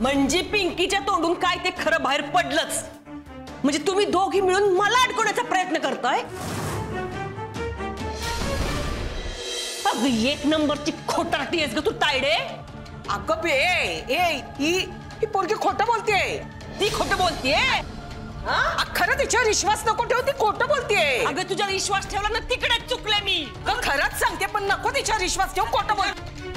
म्हणजे पिंकीच्या तोंडून काय ते खरं बाहेर पडलंच. म्हणजे तुम्ही दोघी मिळून मला अडकवण्याचा प्रयत्न करताय? अगं एक नंबरची खोटारटी आहेस ग तू तायडे. अगं बे ए ही ही पोरगी खोटं बोलतेय. ती खोटं बोलतीये? खरं तिच्यावर विश्वास नको ठेव ती खोटं बोलतेय. अगं तुझ्या विश्वास ठेवला ना तिकडे चुकले मी. खरंच सांगते पण नको तिच्यावर विश्वास ठेव खोटं बोल.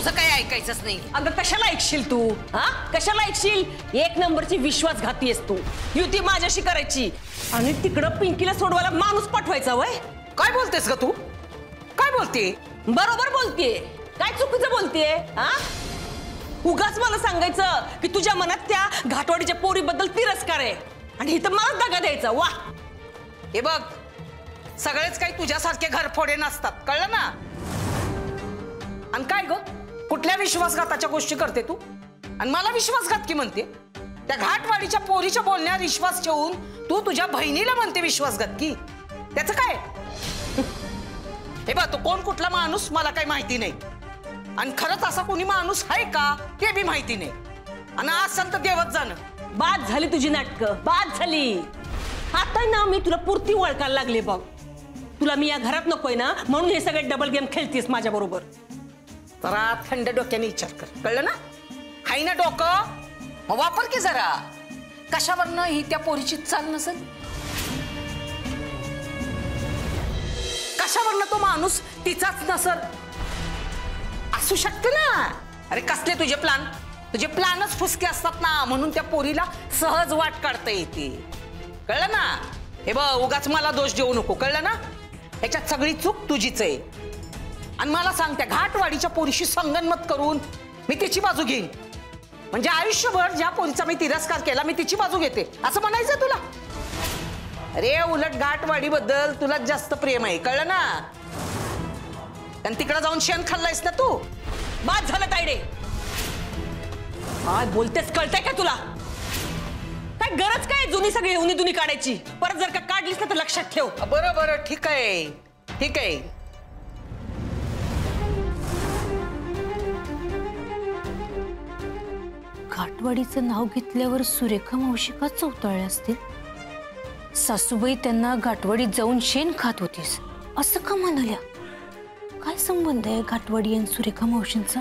तुझं काही ऐकायचंच नाही. अगं कशाला ऐकशील तू? हा? कशाला ऐकशील? एक नंबरची विश्वासघाती आहेस तू. युती माझ्याशी करायची. आणि तिकडं पिंकीला सोडवायला माणूस पाठवायचा वय? काय बोलतेस ग तू? काय बोलते बरोबर बोलतेय. काय चुकीचं बोलतेय हा? उगाच मला सांगायचं की तुझ्या मनात त्या घाटवाडीच्या पोरीबद्दल तिरस्कार आहे. आणि इथं मलाच दगा द्यायचा वा. हे बघ सगळेच काही तुझ्यासारखे घरफोडे नसतात. कळलं ना? आणि काय ग? कुठल्या विश्वासघाताच्या गोष्टी करते तू? आणि मला विश्वासघात की म्हणते? त्या घाटवाडीच्या पोरीच्या बोलण्यावर विश्वास ठेवून तू तुझ्या बहिणीला म्हणते विश्वासघात की? त्याचं काय? हे बघ तो कोण कुठला माणूस मला काही माहिती नाही. आणि खरंच असा कोणी माणूस आहे का ते बी माहिती नाही. आणि आज संत देवत जाणं. बाद झाली तुझी नाटकं बाद झाली. आता ना मी तुला पुरती ओळखायला लागले बघ. तुला मी या घरात नकोय ना म्हणून हे सगळे डबल गेम खेळतीस माझ्या बरोबर जरा थंड डोक्याने विचार कर. कळलं ना? हाय ना डोकं? मग वापर की जरा. कशावरनं ही त्या पोरीची चाल नसेल कशावरनं तो माणूस तिचाच नसल? असू शकते ना? अरे कसले तुझे प्लान तुझे प्लानच फुसके असतात ना? म्हणून त्या पोरीला सहज वाट काढता येते. कळलं ना? हे बघ उगाच मला दोष देऊ नको. कळलं ना? ह्याच्यात सगळी चूक तुझीच आहे. आणि मला सांग त्या घाटवाडीच्या पोरीशी संगनमत करून मी तिची बाजू घेईन. म्हणजे आयुष्यभर ज्या पोरीचा मी तिरस्कार केला मी तिची बाजू घेते. असं म्हणायचं तुला? अरे उलट घाटवाडी बद्दल तुला जास्त प्रेम आहे कळलं ना? कारण तिकडे जाऊन शेण खाल्लायस ना तू? बाद झालं तायडे. काय बोलतेस कळतंय का तुला? काय गरज काय जुनी सगळी उनी दुनी काढायची? परत जर का काढलीस ना तर लक्षात ठेव. बरं बरं ठीक आहे. ठीक आहे. घाटवाडीचं नाव घेतल्यावर सुरेखा मावशी का असतील? सासूबाई त्यांना घाटवाडीत जाऊन शेण खात होतीस असं का म्हणाल्या? काय संबंध आहे घाटवाडी आणि सुरेखा मावशींचा?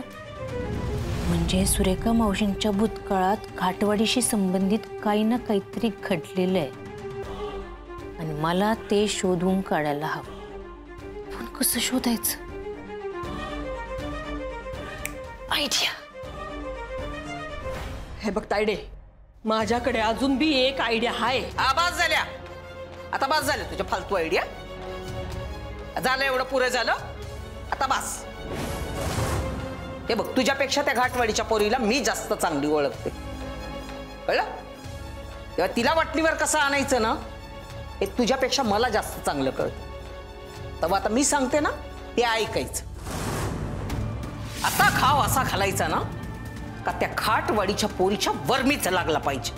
म्हणजे सुरेखा मावशींच्या भूतकाळात घाटवाडीशी संबंधित काही ना काहीतरी घडलेलं आहे. आणि मला ते शोधून काढायला हवं. पण कसं शोधायचं? आयडिया हे बघ तायडे माझ्याकडे अजून बी एक आयडिया आहे हा झाल्या आता बास झाल्या तुझ्या फालतू आयडिया झालं एवढं पुरे झालं. आता बास. हे बघ तुझ्यापेक्षा त्या घाटवाडीच्या पोरीला मी जास्त चांगली ओळखते. कळलं? तेव्हा तिला वाटणीवर कसं आणायचं ना हे तुझ्यापेक्षा मला जास्त चांगलं कळतं. तेव्हा आता मी सांगते ना ते ऐकायचं. आता खाव असा घालायचा ना का त्या खाटवाडीच्या पोरीच्या वर्मीच लागला पाहिजे.